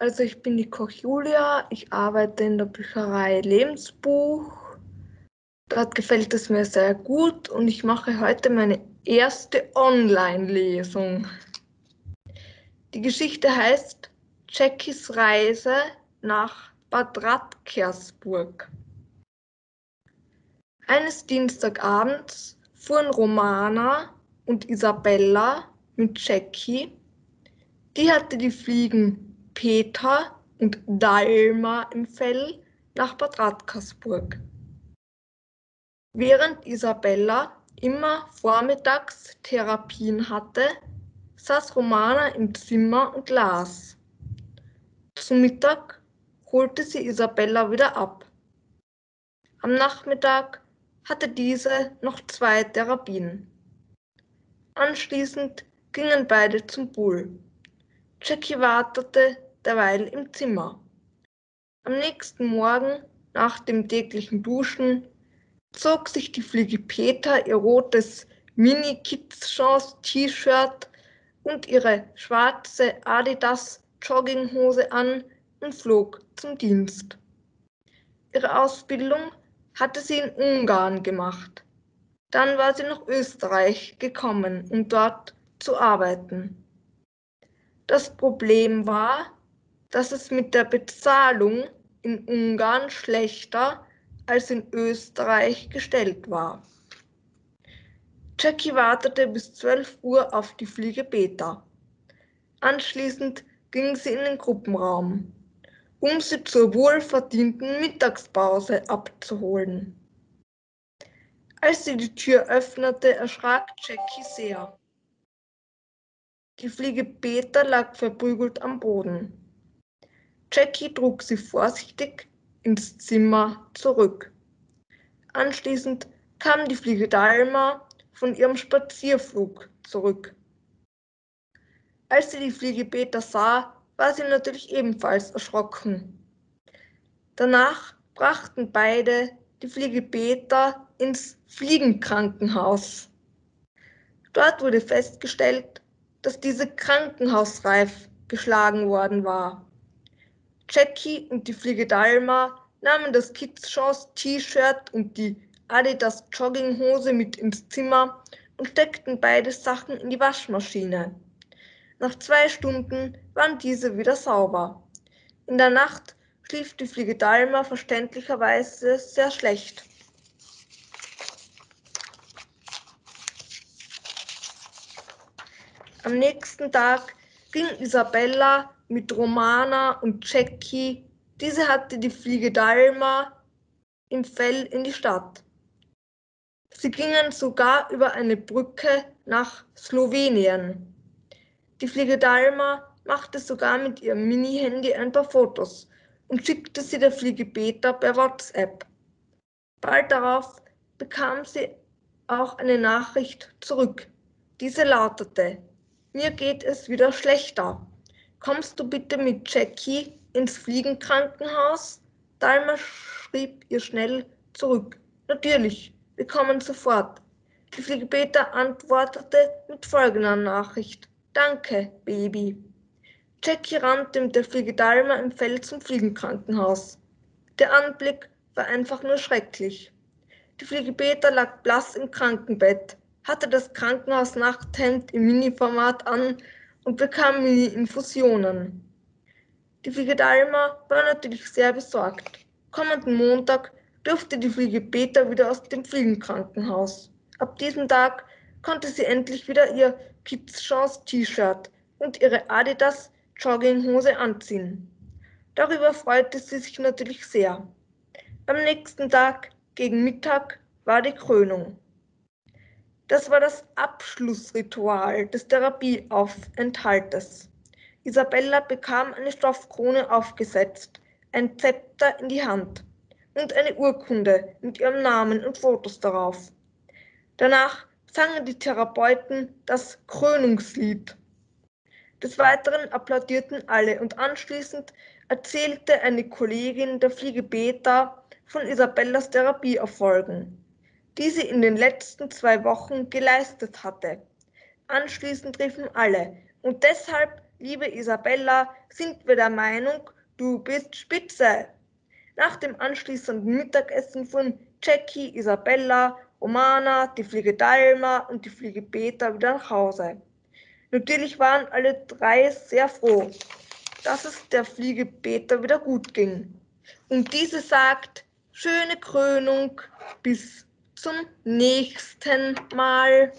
Also ich bin die Koch Julia, ich arbeite in der Bücherei Lebensbuch. Dort gefällt es mir sehr gut und ich mache heute meine erste Online-Lesung. Die Geschichte heißt Jackies Reise nach Bad Radkersburg. Eines Dienstagabends fuhren Romana und Isabella mit Jackie. Die hatte die Fliegen Peter und Dalma im Fell nach Bad Radkersburg. Während Isabella immer vormittags Therapien hatte, saß Romana im Zimmer und las. Zu Mittag holte sie Isabella wieder ab. Am Nachmittag hatte diese noch zwei Therapien. Anschließend gingen beide zum Pool. Jackie wartete derweil im Zimmer. Am nächsten Morgen, nach dem täglichen Duschen, zog sich die Fliege Peter ihr rotes Mini-Kids-Chance-T-Shirt und ihre schwarze Adidas-Jogginghose an und flog zum Dienst. Ihre Ausbildung hatte sie in Ungarn gemacht. Dann war sie nach Österreich gekommen, um dort zu arbeiten. Das Problem war, dass es mit der Bezahlung in Ungarn schlechter als in Österreich gestellt war. Jackie wartete bis 12 Uhr auf die Fliege Beta. Anschließend ging sie in den Gruppenraum, um sie zur wohlverdienten Mittagspause abzuholen. Als sie die Tür öffnete, erschrak Jackie sehr. Die Fliege Peter lag verprügelt am Boden. Jackie trug sie vorsichtig ins Zimmer zurück. Anschließend kam die Fliege Dalma von ihrem Spazierflug zurück. Als sie die Fliege Peter sah, war sie natürlich ebenfalls erschrocken. Danach brachten beide die Fliege Peter ins Fliegenkrankenhaus. Dort wurde festgestellt, dass diese krankenhausreif geschlagen worden war. Jackie und die Fliege Dalma nahmen das Kids Chance T-Shirt und die Adidas Jogginghose mit ins Zimmer und steckten beide Sachen in die Waschmaschine. Nach zwei Stunden waren diese wieder sauber. In der Nacht schlief die Fliege Dalma verständlicherweise sehr schlecht. Am nächsten Tag ging Isabella mit Romana und Jackie, diese hatte die Fliege Dalma im Fell in die Stadt. Sie gingen sogar über eine Brücke nach Slowenien. Die Fliege Dalma machte sogar mit ihrem Mini-Handy ein paar Fotos und schickte sie der Fliege Peter per WhatsApp. Bald darauf bekam sie auch eine Nachricht zurück. Diese lautete, mir geht es wieder schlechter. Kommst du bitte mit Jackie ins Fliegenkrankenhaus? Dalma schrieb ihr schnell zurück. Natürlich, wir kommen sofort. Die Fliege Peter antwortete mit folgender Nachricht. Danke, Baby. Jackie rannte mit der Fliege Dalma im Feld zum Fliegenkrankenhaus. Der Anblick war einfach nur schrecklich. Die Fliege Peter lag blass im Krankenbett hatte das Krankenhausnachthemd im Mini-Format an und bekam Mini-Infusionen. Die Fliege Dalma war natürlich sehr besorgt. Kommenden Montag durfte die Fliege Peter wieder aus dem Fliegenkrankenhaus. Ab diesem Tag konnte sie endlich wieder ihr Kids Chance T-Shirt und ihre Adidas Jogginghose anziehen. Darüber freute sie sich natürlich sehr. Am nächsten Tag gegen Mittag war die Krönung. Das war das Abschlussritual des Therapieaufenthaltes. Isabella bekam eine Stoffkrone aufgesetzt, ein Zepter in die Hand und eine Urkunde mit ihrem Namen und Fotos darauf. Danach sangen die Therapeuten das Krönungslied. Des Weiteren applaudierten alle und anschließend erzählte eine Kollegin der Fliege Beta von Isabellas Therapieerfolgen die sie in den letzten zwei Wochen geleistet hatte. Anschließend riefen alle, und deshalb liebe Isabella, sind wir der Meinung, du bist spitze. Nach dem anschließenden Mittagessen fuhren Jackie, Isabella, Romana, die Fliege Dalma und die Fliege Peter wieder nach Hause. Natürlich waren alle drei sehr froh, dass es der Fliege Peter wieder gut ging. Und diese sagt, schöne Krönung, bis zum nächsten Mal.